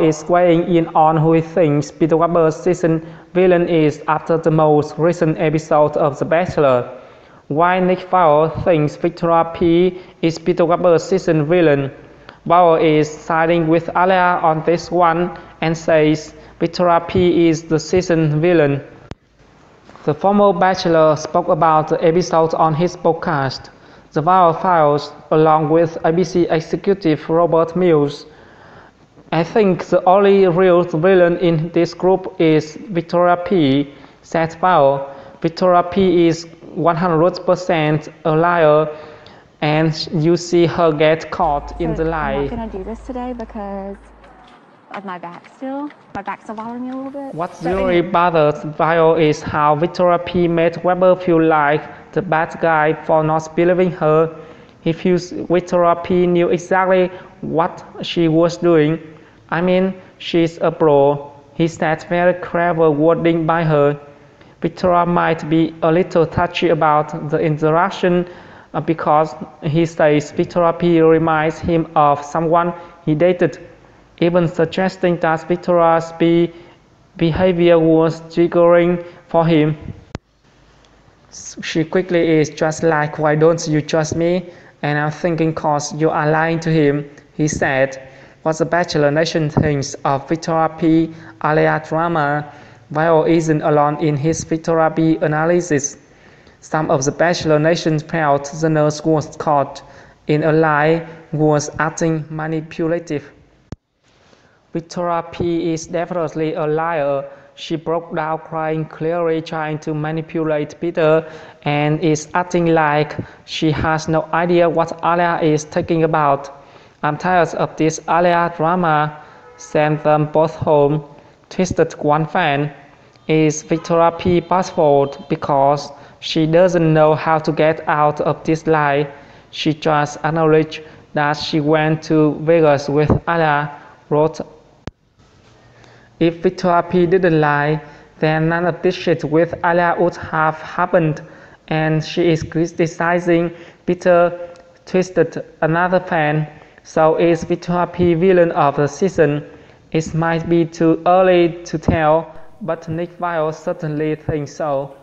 Is weighing in on who he thinks Peter Weber's season villain is after the most recent episode of The Bachelor. Why Nick Viall thinks Victoria P is Peter Weber's season villain. Viall is siding with Alia on this one and says Victoria P is the season villain. The former Bachelor spoke about the episode on his podcast, The Viall Files, along with ABC executive Robert Mills. I think the only real villain in this group is Victoria P, said Viall. Victoria P is 100% a liar and you see her get caught in the lie. I'm not gonna do this today because of my back still. My back's bothering me a little bit. What So really bothers Viall is how Victoria P made Weber feel like the bad guy for not believing her. He feels Victoria P knew exactly what she was doing. I mean, she's a pro. He said very clever wording by her. Victoria might be a little touchy about the interaction uh, because he says Victoria P reminds him of someone he dated, even suggesting that Victoria's P behavior was triggering for him. She quickly is just like, why don't you trust me? And I'm thinking, cause you are lying to him, he said. What the Bachelor Nation thinks of Victoria P. Alia drama, Viall isn't alone in his Victoria P analysis. Some of the Bachelor Nation felt the nurse was caught in a lie, was acting manipulative. Victoria P is definitely a liar. She broke down crying, clearly trying to manipulate Peter, and is acting like she has no idea what Alia is talking about. I'm tired of this Alia drama. Send them both home. Twisted one fan. Is Victoria P passport because she doesn't know how to get out of this lie. She just acknowledged that she went to Vegas with Alia, wrote if Victoria P didn't lie, then none of this shit with Alia would have happened. And she is criticizing Peter Twisted, another fan. So is Victoria P villain of the season? It might be too early to tell, but Nick Viall certainly thinks so.